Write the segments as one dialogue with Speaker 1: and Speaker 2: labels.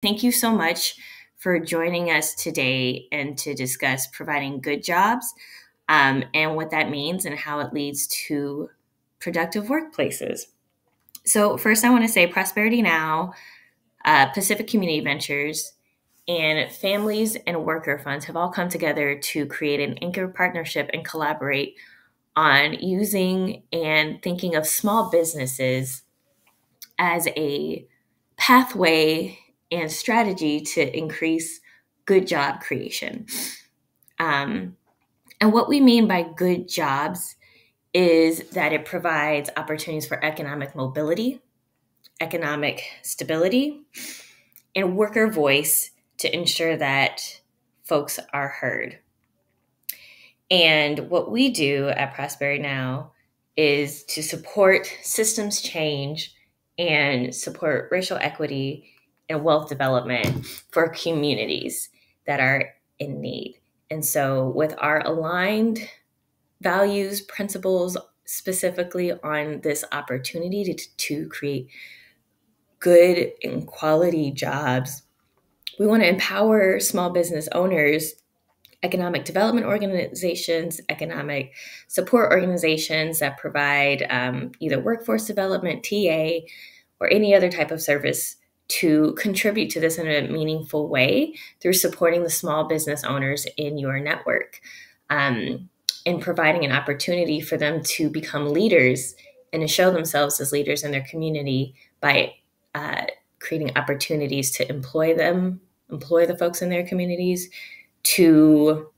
Speaker 1: Thank you so much for joining us today and to discuss providing good jobs um, and what that means and how it leads to productive workplaces. So, first, I want to say Prosperity Now, uh, Pacific Community Ventures, and families and worker funds have all come together to create an anchor partnership and collaborate on using and thinking of small businesses as a pathway and strategy to increase good job creation. Um, and what we mean by good jobs is that it provides opportunities for economic mobility, economic stability, and worker voice to ensure that folks are heard. And what we do at Prosperity Now is to support systems change and support racial equity and wealth development for communities that are in need. And so, with our aligned values, principles, specifically on this opportunity to, to create good and quality jobs, we want to empower small business owners economic development organizations, economic support organizations that provide um, either workforce development, TA, or any other type of service to contribute to this in a meaningful way through supporting the small business owners in your network um, and providing an opportunity for them to become leaders and to show themselves as leaders in their community by uh, creating opportunities to employ them, employ the folks in their communities, to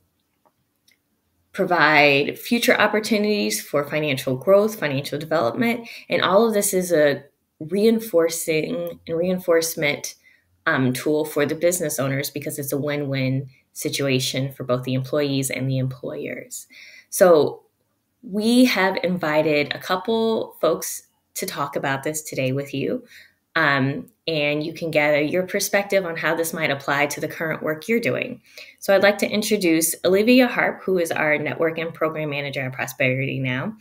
Speaker 1: provide future opportunities for financial growth, financial development, and all of this is a reinforcing and reinforcement um, tool for the business owners because it's a win-win situation for both the employees and the employers. So we have invited a couple folks to talk about this today with you. Um, and you can gather your perspective on how this might apply to the current work you're doing. So, I'd like to introduce Olivia Harp, who is our network and program manager at Prosperity Now,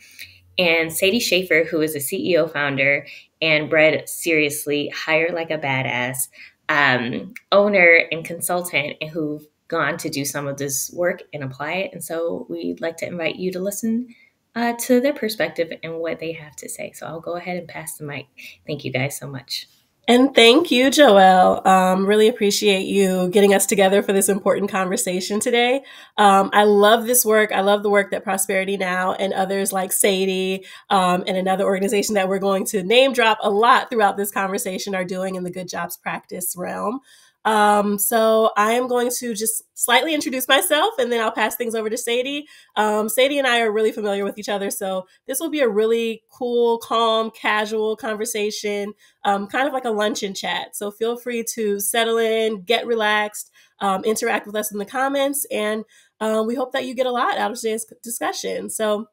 Speaker 1: and Sadie Scheffer, who is a CEO founder and Bread Seriously, hire like a badass um, owner and consultant, who've gone to do some of this work and apply it. And so, we'd like to invite you to listen uh, to their perspective and what they have to say. So I'll go ahead and pass the mic. Thank you guys so much.
Speaker 2: And thank you, Joelle. Um, really appreciate you getting us together for this important conversation today. Um, I love this work. I love the work that Prosperity Now and others like Sadie um, and another organization that we're going to name drop a lot throughout this conversation are doing in the good jobs practice realm. Um, so I am going to just slightly introduce myself and then I'll pass things over to Sadie. Um, Sadie and I are really familiar with each other. So this will be a really cool, calm, casual conversation, um, kind of like a luncheon chat. So feel free to settle in, get relaxed, um, interact with us in the comments, and uh, we hope that you get a lot out of today's discussion. So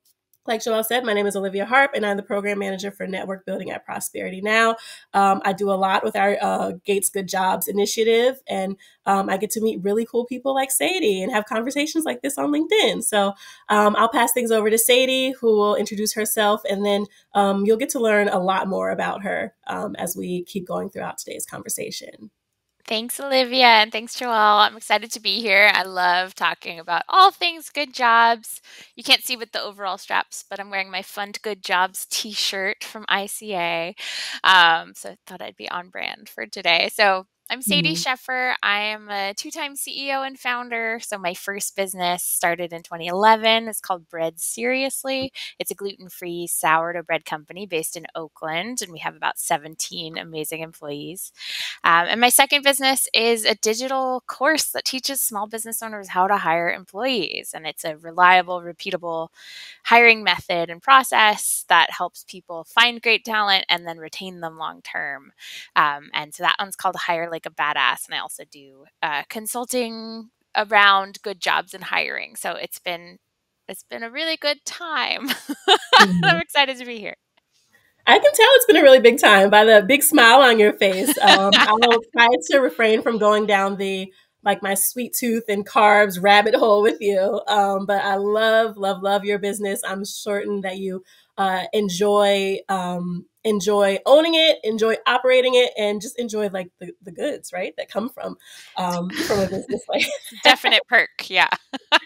Speaker 2: like Joelle said, my name is Olivia Harp, and I'm the program manager for network building at Prosperity Now. Um, I do a lot with our uh, Gates Good Jobs initiative, and um, I get to meet really cool people like Sadie and have conversations like this on LinkedIn. So um, I'll pass things over to Sadie, who will introduce herself, and then um, you'll get to learn a lot more about her um, as we keep going throughout today's conversation.
Speaker 3: Thanks, Olivia, and thanks, Joelle. I'm excited to be here. I love talking about all things good jobs. You can't see with the overall straps, but I'm wearing my Fund Good Jobs t shirt from ICA. Um, so I thought I'd be on brand for today. So I'm Sadie mm-hmm. Scheffer. I am a two time CEO and founder. So, my first business started in 2011. It's called Bread Seriously. It's a gluten free sourdough bread company based in Oakland, and we have about 17 amazing employees. Um, and my second business is a digital course that teaches small business owners how to hire employees. And it's a reliable, repeatable hiring method and process that helps people find great talent and then retain them long term. Um, and so, that one's called Hire like a badass, and I also do uh, consulting around good jobs and hiring. So it's been it's been a really good time. Mm-hmm. I'm excited to be here.
Speaker 2: I can tell it's been a really big time by the big smile on your face. Um, I'll try to refrain from going down the like my sweet tooth and carbs rabbit hole with you. Um, but I love, love, love your business. I'm certain that you uh, enjoy um, enjoy owning it, enjoy operating it, and just enjoy like the, the goods, right, that come from um, from a business like
Speaker 3: definite perk, yeah,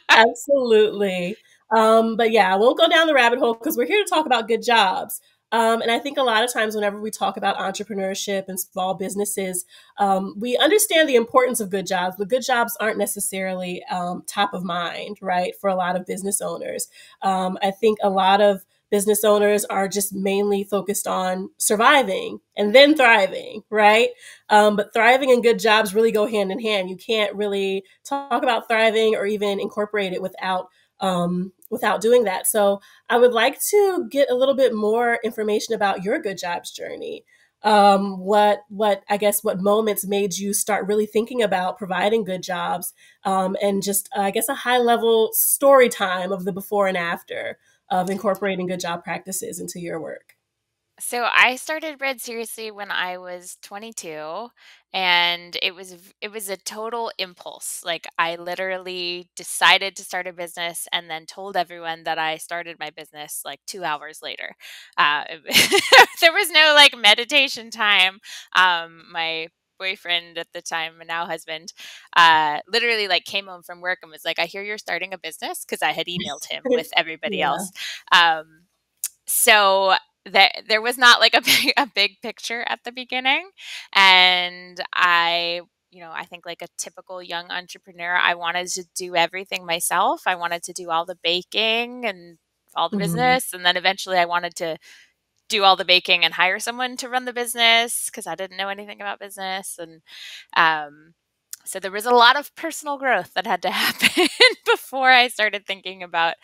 Speaker 2: absolutely. Um, but yeah, I won't go down the rabbit hole because we're here to talk about good jobs. Um, and I think a lot of times, whenever we talk about entrepreneurship and small businesses, um, we understand the importance of good jobs, but good jobs aren't necessarily um, top of mind, right, for a lot of business owners. Um, I think a lot of business owners are just mainly focused on surviving and then thriving, right? Um, but thriving and good jobs really go hand in hand. You can't really talk about thriving or even incorporate it without um, without doing that. So I would like to get a little bit more information about your good jobs journey. Um, what what I guess what moments made you start really thinking about providing good jobs, um, and just uh, I guess a high level story time of the before and after of incorporating good job practices into your work.
Speaker 3: So I started Bread seriously when I was 22 and it was it was a total impulse. Like I literally decided to start a business and then told everyone that I started my business like 2 hours later. Uh, there was no like meditation time. Um, my boyfriend at the time and now husband uh, literally like came home from work and was like i hear you're starting a business because i had emailed him with everybody yeah. else um, so that there was not like a big, a big picture at the beginning and i you know i think like a typical young entrepreneur i wanted to do everything myself i wanted to do all the baking and all the mm-hmm. business and then eventually i wanted to do all the baking and hire someone to run the business because i didn't know anything about business and um, so there was a lot of personal growth that had to happen before I started thinking about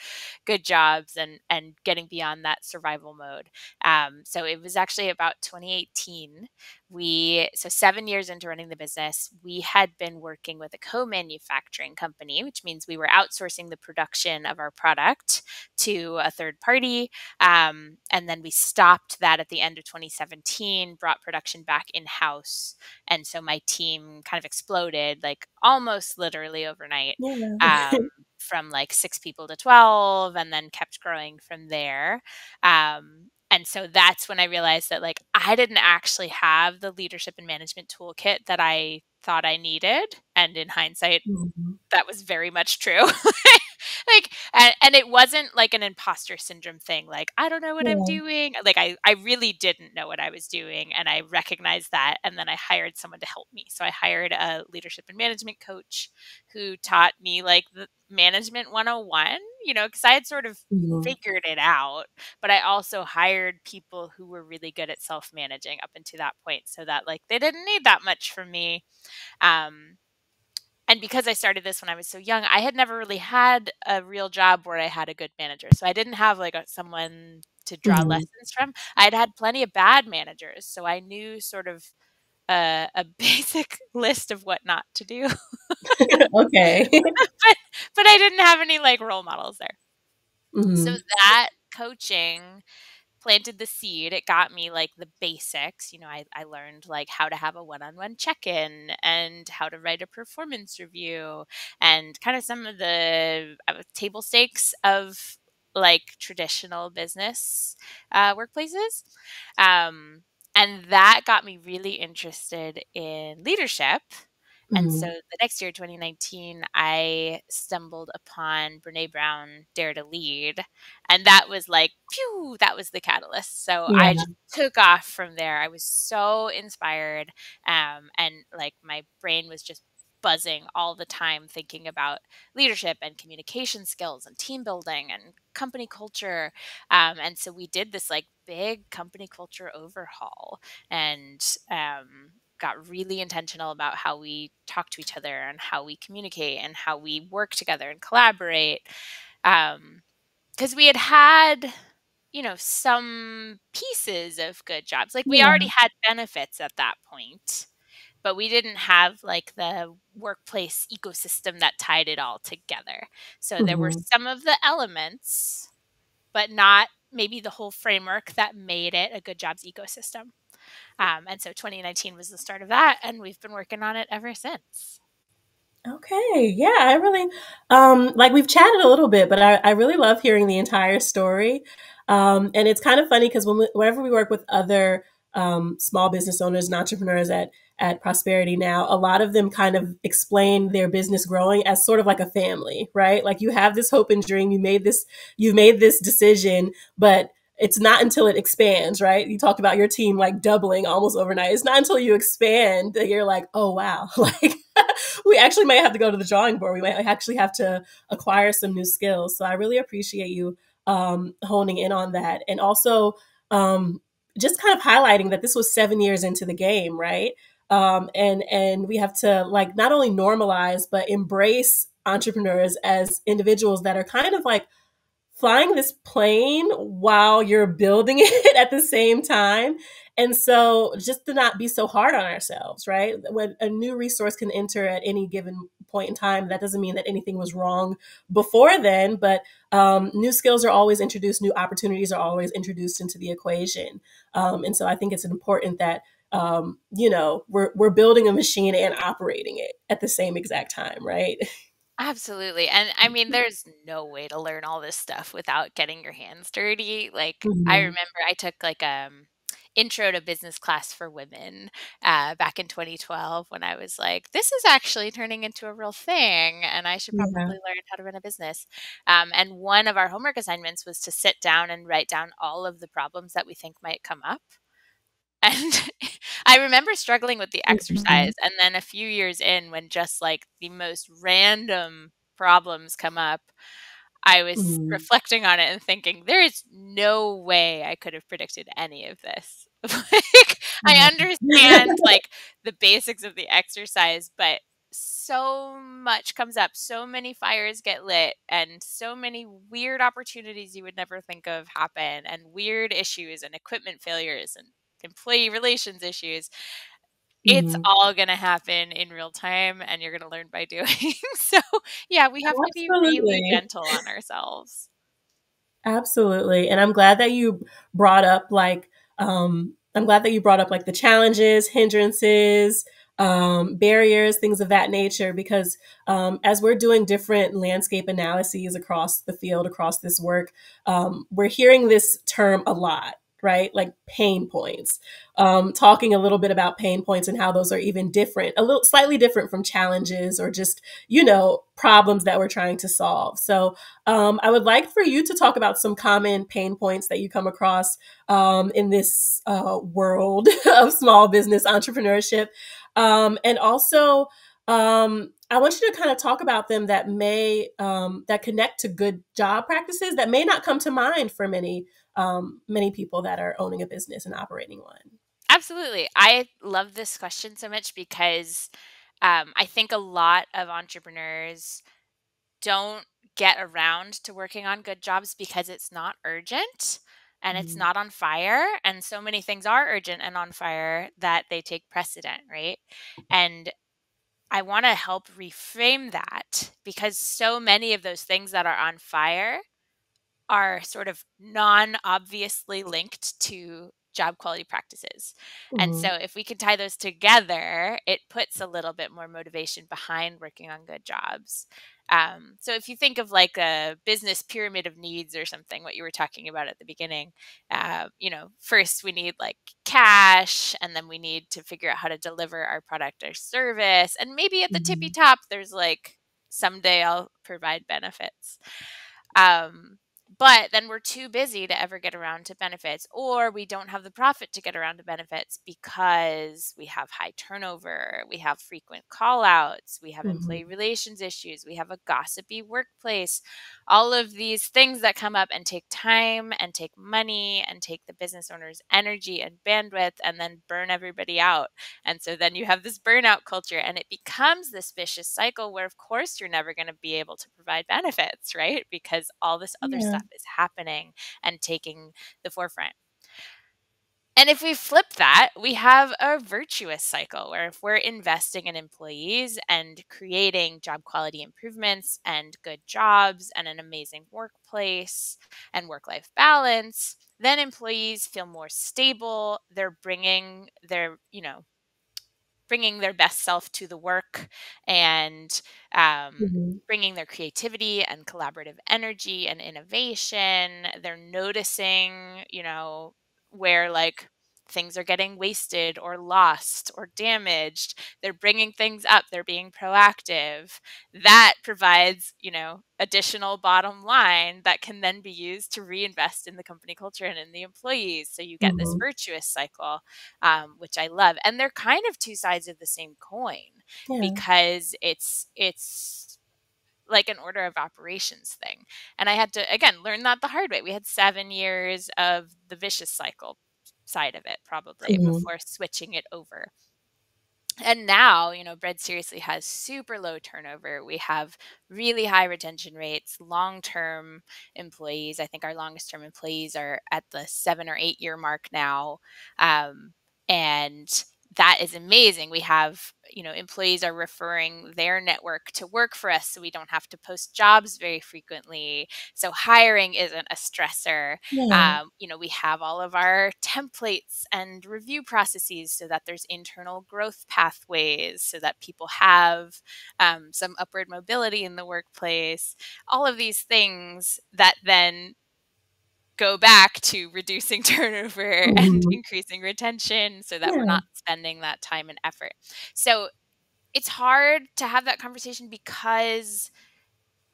Speaker 3: good jobs and and getting beyond that survival mode. Um, so it was actually about 2018. We so seven years into running the business, we had been working with a co-manufacturing company, which means we were outsourcing the production of our product to a third party, um, and then we stopped that at the end of 2017, brought production back in house, and so my team kind of exploded like almost literally overnight. Yeah. um, from like six people to 12 and then kept growing from there um, and so that's when i realized that like i didn't actually have the leadership and management toolkit that i thought i needed and in hindsight mm-hmm. that was very much true like and, and, it wasn't like an imposter syndrome thing like i don't know what yeah. i'm doing like I, I really didn't know what i was doing and i recognized that and then i hired someone to help me so i hired a leadership and management coach who taught me like the management 101 you know because i had sort of mm-hmm. figured it out but i also hired people who were really good at self-managing up until that point so that like they didn't need that much from me um and because I started this when I was so young, I had never really had a real job where I had a good manager. So I didn't have like a, someone to draw mm-hmm. lessons from. I'd had plenty of bad managers, so I knew sort of a, a basic list of what not to do.
Speaker 2: okay,
Speaker 3: but but I didn't have any like role models there. Mm-hmm. So that coaching planted the seed. It got me like the basics. You know, I, I learned like how to have a one on one check in and how to write a performance review and kind of some of the uh, table stakes of like traditional business uh, workplaces. Um, and that got me really interested in leadership and mm-hmm. so the next year, 2019, I stumbled upon Brene Brown Dare to Lead. And that was like, phew, that was the catalyst. So yeah. I just took off from there. I was so inspired. Um, and like my brain was just buzzing all the time thinking about leadership and communication skills and team building and company culture um, and so we did this like big company culture overhaul and um, got really intentional about how we talk to each other and how we communicate and how we work together and collaborate. Because um, we had had, you know, some pieces of good jobs. Like we yeah. already had benefits at that point, but we didn't have like the workplace ecosystem that tied it all together. So mm-hmm. there were mm-hmm. some of the elements, but not maybe the whole framework that made it a good jobs ecosystem. Um, and so 2019 was the start of that, and we've been working on it ever since.
Speaker 2: Okay, yeah, I really um, like we've chatted a little bit, but I, I really love hearing the entire story. Um, and it's kind of funny because when we, whenever we work with other um, small business owners and entrepreneurs at at Prosperity Now, a lot of them kind of explain their business growing as sort of like a family, right? Like you have this hope and dream, you made this, you've made this decision, but it's not until it expands, right? You talked about your team like doubling almost overnight. It's not until you expand that you're like, oh wow, like we actually might have to go to the drawing board. We might actually have to acquire some new skills. So I really appreciate you um, honing in on that, and also um, just kind of highlighting that this was seven years into the game, right? Um, and and we have to like not only normalize but embrace entrepreneurs as individuals that are kind of like flying this plane while you're building it at the same time. And so just to not be so hard on ourselves, right? When a new resource can enter at any given point in time, that doesn't mean that anything was wrong before then, but um, new skills are always introduced, new opportunities are always introduced into the equation. Um, and so I think it's important that um, you know we're we're building a machine and operating it at the same exact time, right?
Speaker 3: Absolutely. And I mean, there's no way to learn all this stuff without getting your hands dirty. Like, I
Speaker 2: Mhm.
Speaker 3: remember I took like um intro to business class for women uh, back in 2012 when I was like, this is actually turning into a real thing, and I should
Speaker 2: Yeah.
Speaker 3: probably learn how to run a business. Um, and one of our homework assignments was to sit down and write down all of the problems that we think might come up. And I remember struggling with the
Speaker 2: Mhm.
Speaker 3: exercise, and then a few years in, when just like the most random problems come up, I was
Speaker 2: Mhm.
Speaker 3: reflecting on it and thinking, there is no way I could have predicted any of this. like, I understand like the basics of the exercise, but so much comes up, so many fires get lit, and so many weird opportunities you would never think of happen, and weird issues and equipment failures and employee relations issues. It's
Speaker 2: Mhm.
Speaker 3: all going to happen in real time, and you're going to learn by doing. so, yeah, we have to be really gentle on ourselves.
Speaker 2: Absolutely. And I'm glad that you brought up like um I'm glad that you brought up like the challenges, hindrances, um, barriers, things of that nature, because um, as we're doing different landscape analyses across the field, across this work, um, we're hearing this term a lot, right? Like pain points. Um, talking a little bit about pain points and how those are even different, a little slightly different from challenges or just, you know, problems that we're trying to solve. So um, I would like for you to talk about some common pain points that you come across um, in this uh, world of small business entrepreneurship. Um, and also, um, I want you to kind of talk about them that may um, that connect to good job practices that may not come to mind for many um, many people that are owning a business and operating one.
Speaker 3: Absolutely. I love this question so much because um, I think a lot of entrepreneurs don't get around to working on good jobs because it's not urgent and it's
Speaker 2: Mhm.
Speaker 3: not on fire. And so many things are urgent and on fire that they take precedent, right? And I want to help reframe that because so many of those things that are on fire are sort of non obviously linked to job quality practices. And so if we can tie those together, it puts a little bit more motivation behind working on good jobs. Um, so if you think of like a business pyramid of needs or something, what you were talking about at the beginning, uh, you know, first we need like cash, and then we need to figure out how to deliver our product or service. And maybe at the tippy
Speaker 2: Mhm.
Speaker 3: top, there's like someday I'll provide benefits. Um, but then we're too busy to ever get around to benefits, or we don't have the profit to get around to benefits because we have high turnover, we have frequent call outs, we have
Speaker 2: Mhm.
Speaker 3: employee relations issues, we have a gossipy workplace. All of these things that come up and take time and take money and take the business owner's energy and bandwidth and then burn everybody out. And so then you have this burnout culture, and it becomes this vicious cycle where, of course, you're never going to be able to provide benefits, right? Because all this other
Speaker 2: Yeah.
Speaker 3: stuff is happening and taking the forefront. And if we flip that, we have a virtuous cycle where if we're investing in employees and creating job quality improvements and good jobs and an amazing workplace and work life balance, then employees feel more stable. They're bringing their, you know, bringing their best self to the work and um, mm-hmm. bringing their creativity and collaborative energy and innovation. They're noticing, you know, where like things are getting wasted or lost or damaged they're bringing things up they're being proactive that provides you know additional bottom line that can then be used to reinvest in the company culture and in the employees so you get mm-hmm. this virtuous cycle um, which i love and they're kind of two sides of the same coin yeah. because it's it's like an order of operations thing. And I had to, again, learn that the hard way. We had seven years of the vicious cycle side of it probably mm-hmm. before switching it over and now you know bread seriously has super low turnover we have really high retention rates long term employees i think our longest term employees are at the seven or eight year mark now um, and that is amazing. We have, you know, employees are referring their network to work for us so we don't have to post jobs very frequently. So hiring isn't a stressor. Yeah. Um, you know, we have all of our templates and review processes so that there's internal growth pathways so that people have um, some upward mobility in the workplace. All of these things that then go back to reducing turnover mm-hmm. and increasing retention so that yeah. we're not spending that time and effort. So it's hard to have that conversation because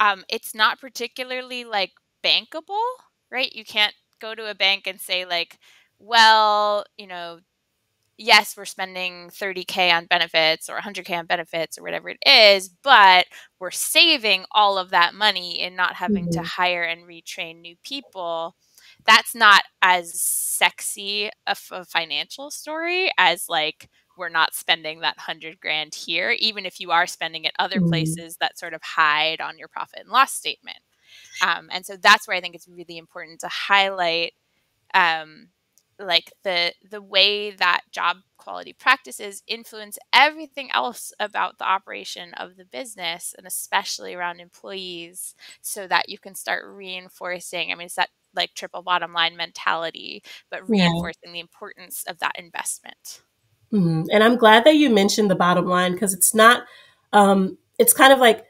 Speaker 3: um, it's not particularly like bankable, right? You can't go to a bank and say, like, well, you know, yes, we're spending 30K on benefits or 100K on benefits or whatever it is, but we're saving all of that money in not having mm-hmm. to hire and retrain new people that's not as sexy a, financial story as like we're not spending that hundred grand here, even if you are spending it other mm-hmm. places that sort of hide on your profit and loss statement. Um, and so that's where I think it's really important to highlight um, like the the way that job quality practices influence everything else about the operation of the business and especially around employees so that you can start reinforcing i mean it's that like triple bottom line mentality, but reinforcing yeah. the importance of that investment.
Speaker 2: Mm-hmm. And I'm glad that you mentioned the bottom line because it's not, um, it's kind of like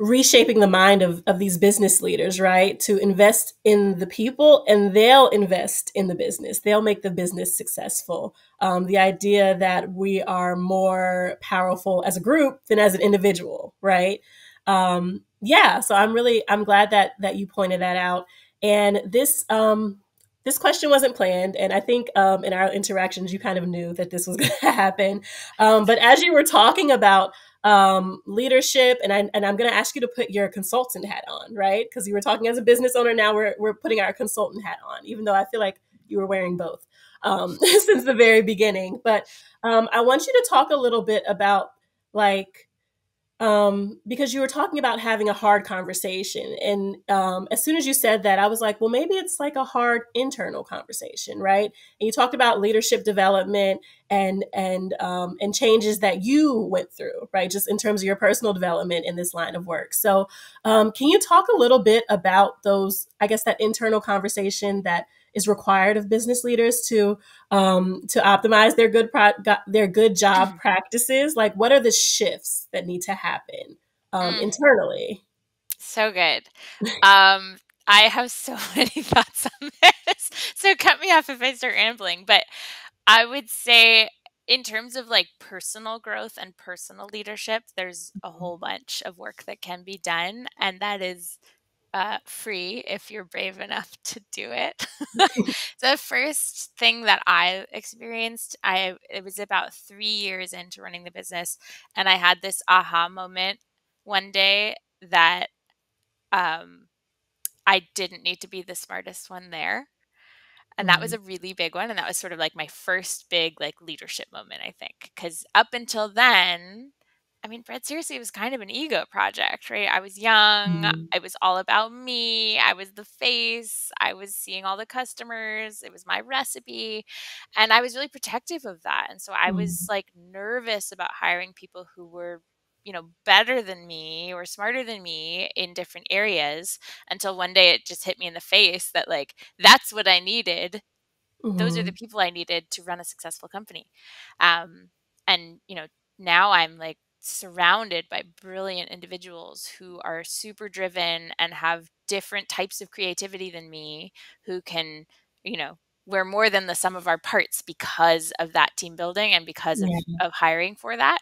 Speaker 2: reshaping the mind of, of these business leaders, right? To invest in the people and they'll invest in the business. They'll make the business successful. Um, the idea that we are more powerful as a group than as an individual, right? Um, yeah. So I'm really, I'm glad that, that you pointed that out. And this um, this question wasn't planned, and I think um, in our interactions, you kind of knew that this was going to happen. Um, but as you were talking about um, leadership, and I and I'm going to ask you to put your consultant hat on, right? Because you were talking as a business owner. Now we're we're putting our consultant hat on, even though I feel like you were wearing both um, since the very beginning. But um, I want you to talk a little bit about like um, because you were talking about having a hard conversation. And um, as soon as you said that, I was like, well, maybe it's like a hard internal conversation, right? And you talked about leadership development and and um, and changes that you went through, right? Just in terms of your personal development in this line of work. So, um, can you talk a little bit about those? I guess that internal conversation that is required of business leaders to um, to optimize their good pro- their good job mm-hmm. practices? Like, what are the shifts that need to happen um, mm. internally?
Speaker 3: So good. Um, I have so many thoughts on this. So cut me off if I start rambling. But I would say, in terms of like personal growth and personal leadership, there's a mm-hmm. whole bunch of work that can be done, and that is uh, free if you're brave enough to do it. the first thing that I experienced, I it was about three years into running the business, and I had this aha moment one day that um, I didn't need to be the smartest one there. And that was mm-hmm. a really big one. And that was sort of like my first big like leadership moment, I think. Because up until then, I mean, Bread seriously it was kind of an ego project, right? I was young. Mm. It was all about me. I was the face. I was seeing all the customers. It was my recipe. And I was really protective of that. And so I mm. was like nervous about hiring people who were, you know, better than me or smarter than me in different areas until one day it just hit me in the face that like that's what I needed. Mm-hmm. Those are the mm-hmm. people I needed to run a successful company. Um, and you know now i'm like surrounded by brilliant individuals who are super driven and have different types of creativity than me who can you know we're more than the sum of our parts because of that team building and because yeah. of, of hiring for that.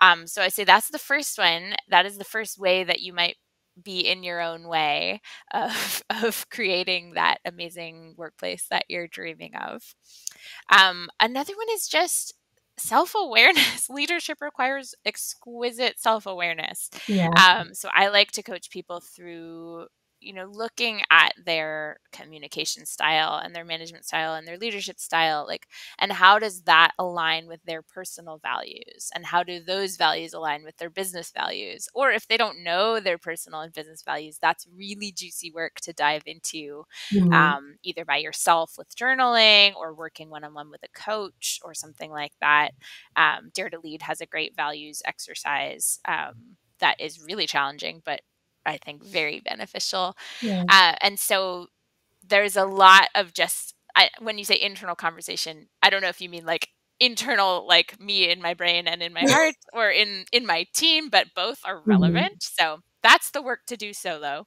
Speaker 3: Um, so i say that's the first one. That is the first way that you might be in your own way of, of creating that amazing workplace that you're dreaming of. Um, another one is just self awareness. Leadership requires exquisite self awareness. Yeah. Um, so I like to coach people through you know looking at their communication style and their management style and their leadership style like and how does that align with their personal values? And how do those values align with their business values? Or if they don't know their personal and business values that's really juicy work to dive into mm-hmm. um, either by yourself with journaling or working one-on-one with a coach or something like that. Um, dare to lead has a great values exercise um, that is really challenging but I think very beneficial. Yeah. Uh, and so there's a lot of just I, when you say internal conversation, I don't know if you mean like internal, like me in my brain and in my heart, or in in my team, but both are mm-hmm. relevant. Mm-hmm. So that's the work to do solo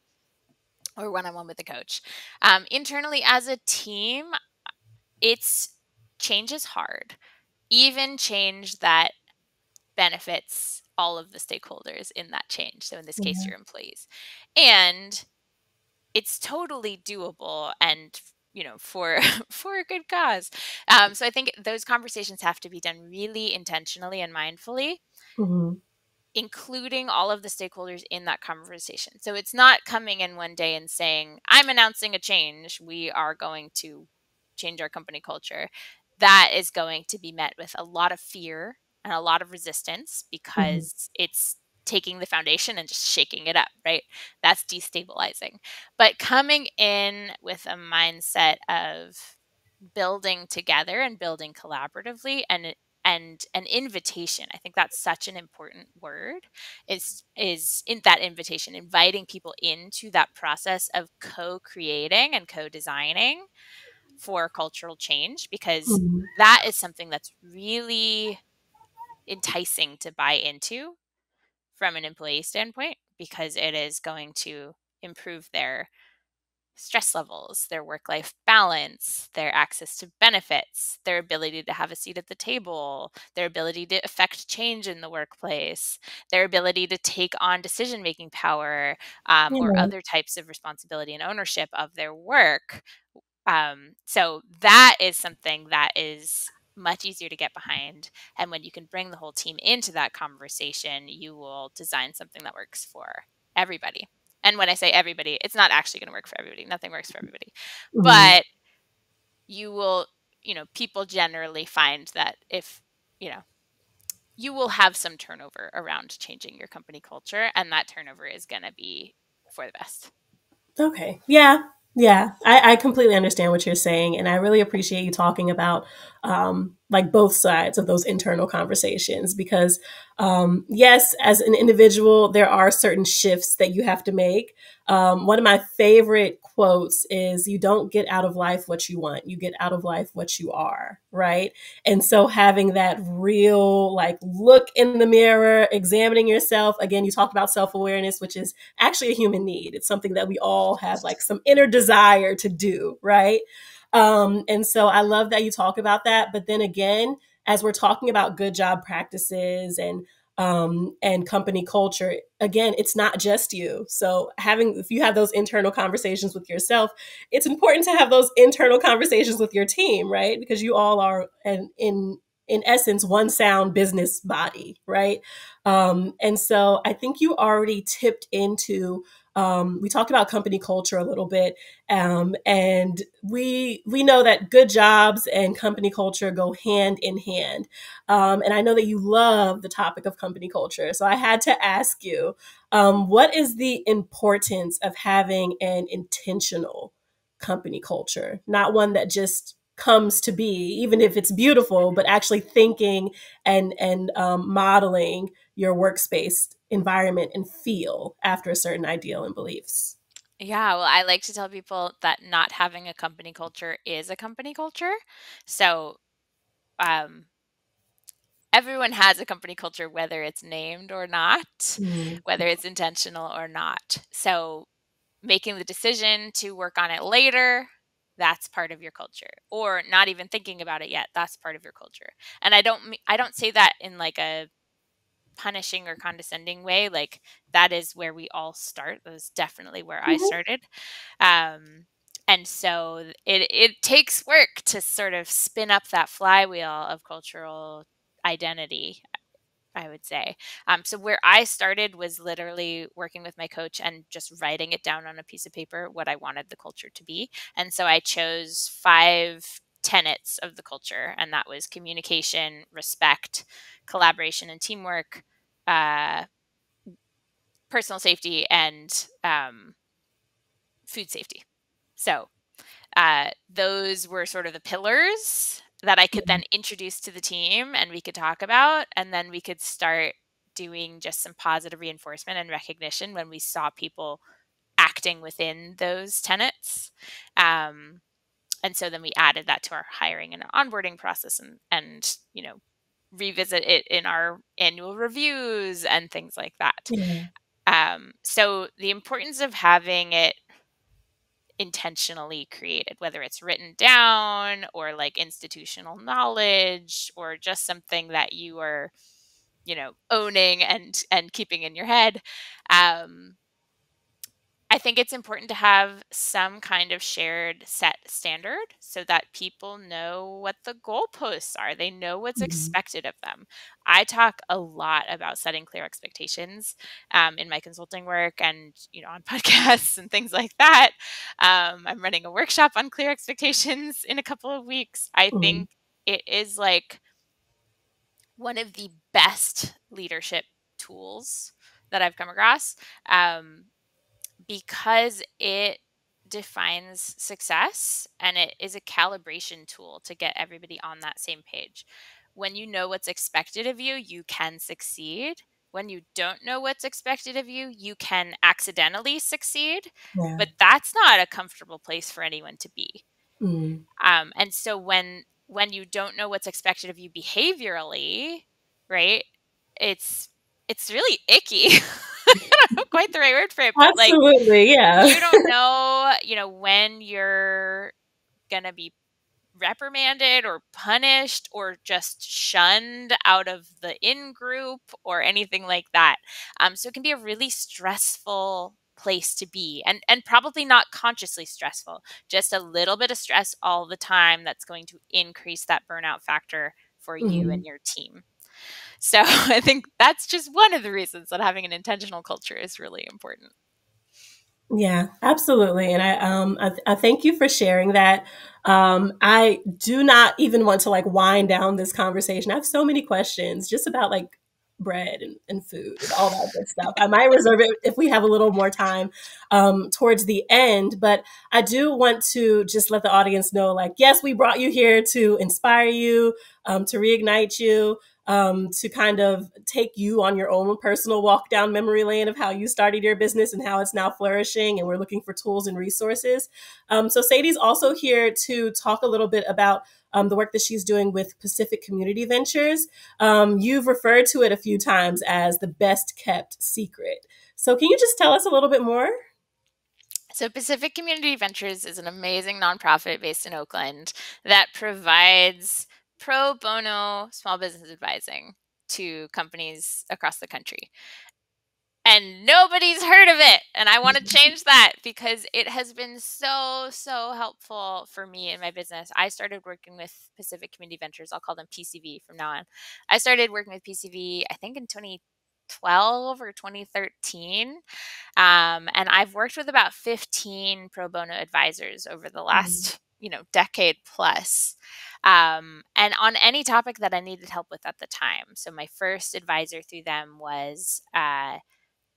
Speaker 3: or one on one with the coach. Um, internally as a team, it's change is hard. Even change that benefits all of the stakeholders in that change. So in this case, mm-hmm. your employees. And it's totally doable and you know for for a good cause um, so i think those conversations have to be done really intentionally and mindfully mm-hmm. including all of the stakeholders in that conversation so it's not coming in one day and saying i'm announcing a change we are going to change our company culture that is going to be met with a lot of fear and a lot of resistance mm-hmm. because mm-hmm. it's taking the foundation and just shaking it up, right? That's destabilizing. But coming in with a mindset of building together and building collaboratively and and an invitation i think that's such an important word is is in that invitation inviting people into that process of co-creating and co-designing for cultural change because mm-hmm. that is something that's really enticing to buy into from an employee standpoint because it is going to improve their stress levels, their work life balance, their access to benefits, their ability to have a seat at the table, their ability to affect change in the workplace, their ability to take on decision making power um, mm-hmm. or other types of responsibility and ownership of their work. Um, so that is something that is much easier to get behind. And when you can bring the whole team into that conversation, you will design something that works for everybody. And when I say everybody, it's not actually going to work for everybody. Nothing works for everybody. Mm-hmm. But you will, you know, people generally find that if, you know, you will have some turnover around changing your company culture, and that turnover is going to be for the best.
Speaker 2: Okay. Yeah. Yeah, I, I, completely understand what you're saying, and I really appreciate you talking about um, like both sides of those internal conversations because um, yes, as an individual, there are certain shifts that you have to make. Um, one of my favorite quotes is you don't get out of life what you want, you get out of life what you are, right? And so having that real like look in the mirror, examining yourself. Again, you talk about self-awareness, which is actually a human need. It's something that we all have like some inner desire to do, right? Um, and so I love that you talk about that. But then again, as we're talking about good job practices and um, and company culture, again, it's not just you. So having if you have those internal conversations with yourself, it's important to have those internal conversations with your team, right? Because you all are an, in in essence one sound business body, right? Um, and so I think you already tipped into um, we talked about company culture a little bit, um, and we we know that good jobs and company culture go hand in hand. Um, and I know that you love the topic of company culture, so I had to ask you, um, what is the importance of having an intentional company culture, not one that just comes to be, even if it's beautiful, but actually thinking and and um, modeling your workspace environment and feel after a certain ideal and beliefs.
Speaker 3: Yeah, well, I like to tell people that not having a company culture is a company culture. So, um, everyone has a company culture, whether it's named or not, mm-hmm. whether it's intentional or not. So making the decision to work on it later that's part of your culture or not even thinking about it yet that's part of your culture and i don't i don't say that in like a punishing or condescending way like that is where we all start that was definitely where mm-hmm. i started um and so it it takes work to sort of spin up that flywheel of cultural identity I would say. Um, so where I started was literally working with my coach and just writing it down on a piece of paper what I wanted the culture to be. And so I chose five tenets of the culture, and that was communication, respect, collaboration, and teamwork, uh, personal safety, and um, food safety. So uh, those were sort of the pillars that I could then introduce to the team and we could talk about. And then we could start doing just some positive reinforcement and recognition when we saw people acting within those tenets. Um, and so then we added that to our hiring and onboarding process and, and, you know, revisit it in our annual reviews and things like that. Yeah. Um, so the importance of having it intentionally created, whether it's written down or like institutional knowledge or just something that you are, you know, owning and and keeping in your head. Um, think it's important to have some kind of shared set standard so that people know what the goalposts are. They know what's mm-hmm. expected of them. I talk a lot about setting clear expectations um, in my consulting work and you know on podcasts and things like that. Um, I'm running a workshop on clear expectations in a couple of weeks. I mm-hmm. think it is like one of the best leadership tools that I've come across. Um, because it defines success and it is a calibration tool to get everybody on that same page. When you know what's expected of you, you can succeed. When you don't know what's expected of you, you can accidentally succeed. Yeah. But that's not a comfortable place for anyone to be. Mm. Um, and so when when you don't know what's expected of you behaviorally, right? It's it's really icky. I don't know quite the right word for it, but
Speaker 2: Absolutely,
Speaker 3: like,
Speaker 2: yeah.
Speaker 3: you don't know, you know, when you're gonna be reprimanded or punished or just shunned out of the in group or anything like that. Um, so it can be a really stressful place to be and and probably not consciously stressful just a little bit of stress all the time that's going to increase that burnout factor for mm-hmm. you and your team so I think that's just one of the reasons that having an intentional culture is really important.
Speaker 2: Yeah, absolutely. And I, um, I, I thank you for sharing that. Um, I do not even want to like wind down this conversation. I have so many questions just about like bread and, and food and all that good stuff. I might reserve it if we have a little more time um, towards the end, but I do want to just let the audience know like, yes, we brought you here to inspire you, um, to reignite you um, to kind of take you on your own personal walk down memory lane of how you started your business and how it's now flourishing. And we're looking for tools and resources. Um, so Sadie's also here to talk a little bit about um, the work that she's doing with Pacific Community Ventures. Um, you've referred to it a few times as the best kept secret. So can you just tell us a little bit more?
Speaker 3: So, Pacific Community Ventures is an amazing nonprofit based in Oakland that provides pro bono small business advising to companies across the country. And nobody's heard of it. And I want to change that because it has been so, so helpful for me in my business. I started working with Pacific Community Ventures. I'll call them PCV from now on. I started working with PCV, I think, in 2012 or 2013. Um, and I've worked with about 15 pro bono advisors over the mm. last you know decade plus um, and on any topic that i needed help with at the time. So my first advisor through them was uh,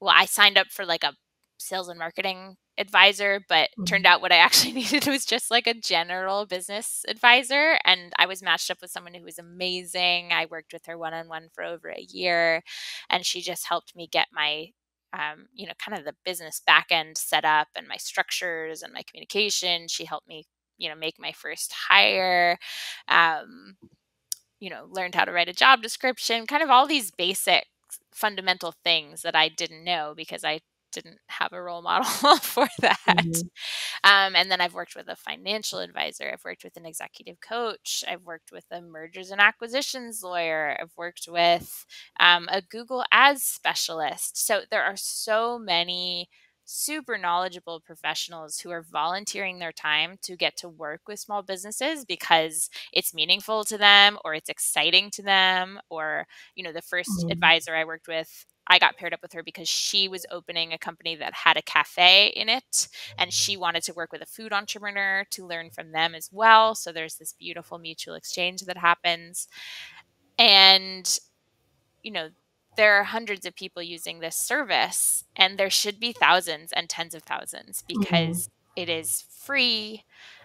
Speaker 3: well i signed up for like a sales and marketing advisor but mm-hmm. turned out what i actually needed was just like a general business advisor and i was matched up with someone who was amazing. I worked with her one-on-one for over a year and she just helped me get my um, you know kind of the business back end set up and my structures and my communication. She helped me you know make my first hire um, you know, learned how to write a job description, kind of all these basic fundamental things that I didn't know because I didn't have a role model for that. Mm-hmm. Um, and then I've worked with a financial advisor. I've worked with an executive coach. I've worked with a mergers and acquisitions lawyer. I've worked with um, a Google Ads specialist. So there are so many super knowledgeable professionals who are volunteering their time to get to work with small businesses because it's meaningful to them or it's exciting to them or you know the 1st mm-hmm. advisor i worked with I got paired up with her because she was opening a company that had a cafe in it and she wanted to work with a food entrepreneur to learn from them as well. So there's this beautiful mutual exchange that happens. And, you know, there are hundreds of people using this service and there should be thousands and tens of thousands mm-hmm. because mm-hmm. it is free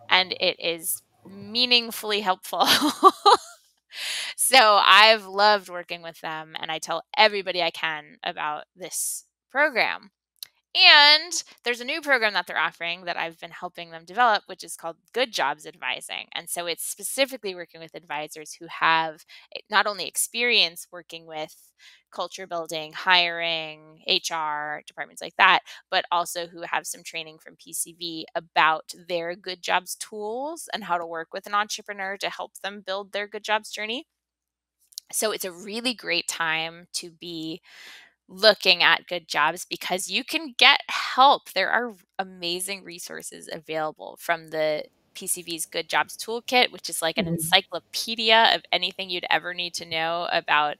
Speaker 3: and it is meaningfully helpful. so I've loved working with them and I tell everybody I can about this program. And there's a new program that they're offering that I've been helping them develop, which is called Good Jobs Advising. And so it's specifically working with advisors who have eh, not only experience working with culture building, hiring, HR, departments like that, but also who have some training from PCV about their good jobs tools and how to work with an entrepreneur to help them build their good jobs journey. So it's a really great time to be looking at good jobs because you can get help. There are amazing resources available from the PCV's Good Jobs Toolkit, which is like an mm-hmm. encyclopedia of anything you'd ever need to know about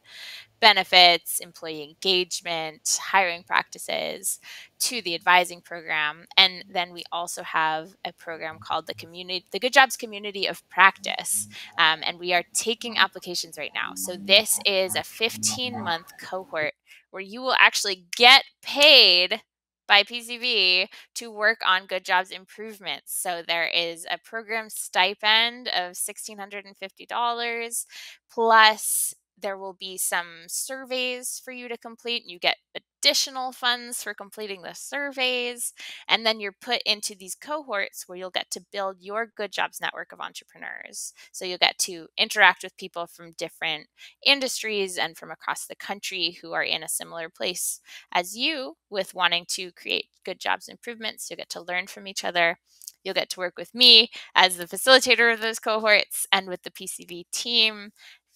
Speaker 3: benefits, employee engagement, hiring practices to the advising program. And then we also have a program called the community, the Good Jobs Community of Practice. Um, and we are taking applications right now. So this is a 15 month cohort where you will actually get paid by PCV to work on good jobs improvements. So there is a program stipend of $1,650 plus there will be some surveys for you to complete. and You get additional funds for completing the surveys. And then you're put into these cohorts where you'll get to build your good jobs network of entrepreneurs. So you'll get to interact with people from different industries and from across the country who are in a similar place as you with wanting to create good jobs improvements. You'll get to learn from each other. You'll get to work with me as the facilitator of those cohorts and with the PCV team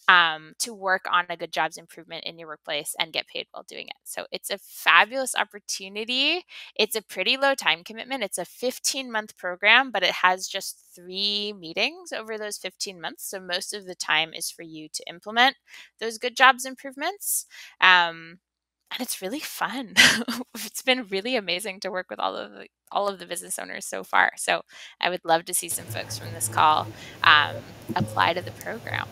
Speaker 3: um, to work on a good jobs improvement in your workplace and get paid while doing it. So it's a fabulous opportunity. It's a pretty low time commitment. It's a 15 month program, but it has just three meetings over those 15 months. So most of the time is for you to implement those good jobs improvements. Um, and it's really fun. it's been really amazing to work with all of the all of the business owners so far. So I would love to see some folks from this call um, apply to the program.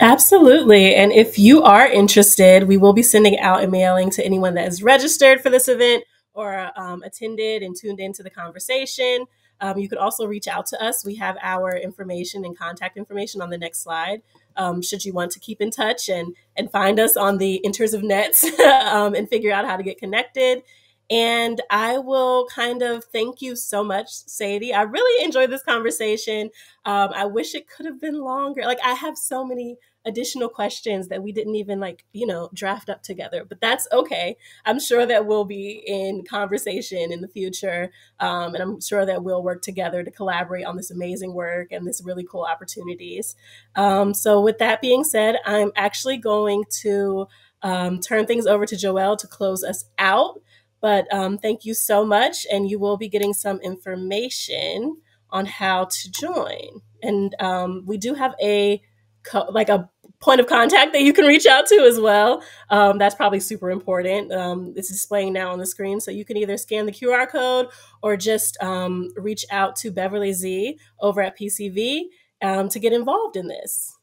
Speaker 2: Absolutely. And if you are interested, we will be sending out a mailing to anyone that is registered for this event or um, attended and tuned into the conversation. Um, you could also reach out to us. We have our information and contact information on the next slide. Um, should you want to keep in touch and and find us on the inters of nets um, and figure out how to get connected. And I will kind of thank you so much, Sadie. I really enjoyed this conversation. Um, I wish it could have been longer. Like I have so many additional questions that we didn't even like, you know, draft up together, but that's okay. I'm sure that we'll be in conversation in the future. Um, and I'm sure that we'll work together to collaborate on this amazing work and this really cool opportunities. Um, so with that being said, I'm actually going to um, turn things over to Joelle to close us out. But um, thank you so much. And you will be getting some information on how to join. And um, we do have a co- like a point of contact that you can reach out to as well. Um, that's probably super important. Um, it's displaying now on the screen. So you can either scan the QR code or just um, reach out to Beverly Z over at PCV um, to get involved in this.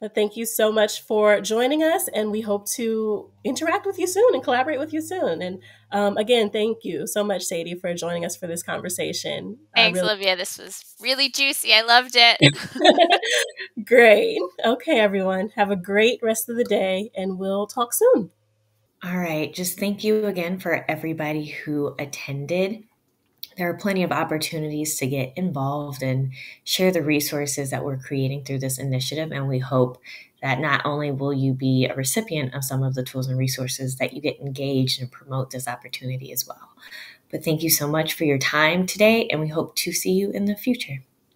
Speaker 2: But thank you so much for joining us, and we hope to interact with you soon and collaborate with you soon. And um, again, thank you so much, Sadie, for joining us for this conversation.
Speaker 3: Thanks, really- Olivia. This was really juicy. I loved it.
Speaker 2: great. Okay, everyone. Have a great rest of the day, and we'll talk soon.
Speaker 1: All right. Just thank you again for everybody who attended there are plenty of opportunities to get involved and share the resources that we're creating through this initiative. And we hope that not only will you be a recipient of some of the tools and resources, that you get engaged and promote this opportunity as well. But thank you so much for your time today, and we hope to see you in the future.